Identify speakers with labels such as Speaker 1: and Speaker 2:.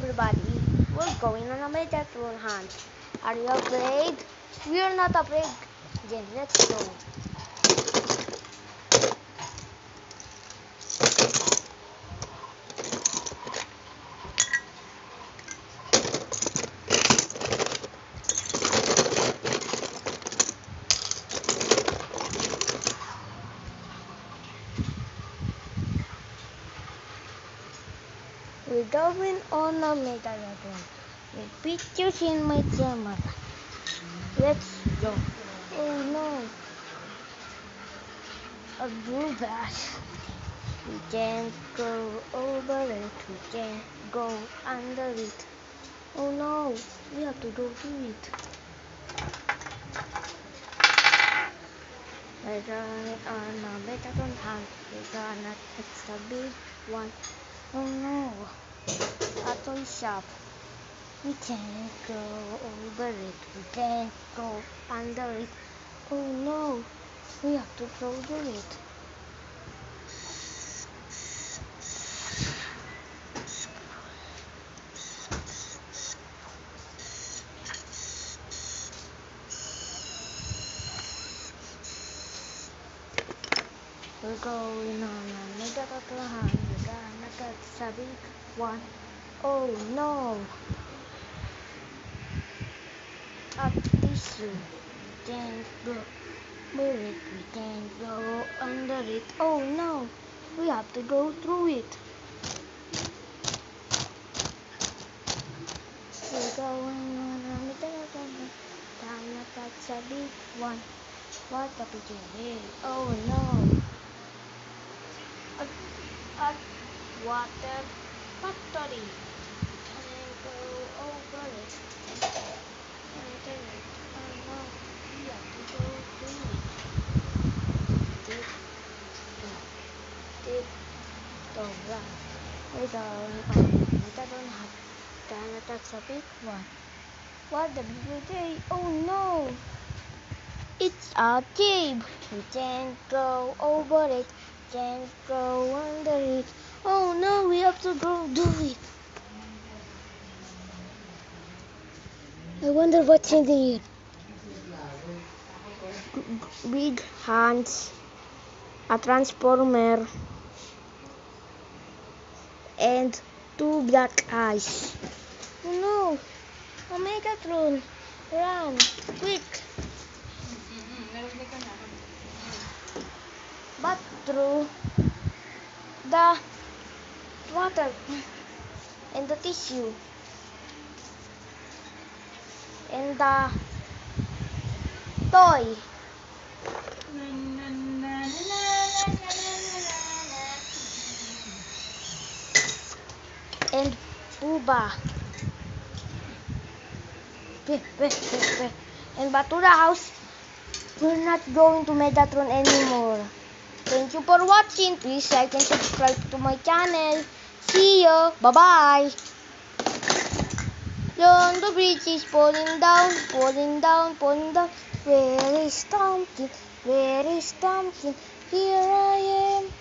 Speaker 1: everybody, we're going on a Megatron hunt. Are you afraid? We're not afraid. Then let's go. We're going on a Megatron with pictures in my camera. Let's go. Oh no. A blue bass. We can't go over it. We can't go under it. Oh no. We have to go through it. We're going on a Megatron hunt. We're gonna catch a big one. Oh no. A toy shop. We can't go over it. We can't go under it. Oh no. We have to go through it. We're going on a mega We're gonna a big one. Oh no. Tissue. We can't go over it. We can't go under it. Oh no. We have to go through it. We're going on a big one. What a picture. Oh no. A, a water factory. And go over it. And then it. Oh no. We have to go through it. Dip, dip, dip, don't on. We don't have Gonna catch a big. What big day. Oh no. It's a cave. We can't go over it. Can't go under it. Oh no, we have to go do it. I wonder what's in there. Big hands, a transformer, and two black eyes. Oh no, a Megatron! Run, quick! but through the water and the tissue and the toy and pe. And the house. We're not going to Metatron anymore. Thank you for watching. Please like and subscribe to my channel. See you. Bye-bye. John, the bridge is falling down, falling down, falling down. Where is Thompson? Where is Thompson? Here I am.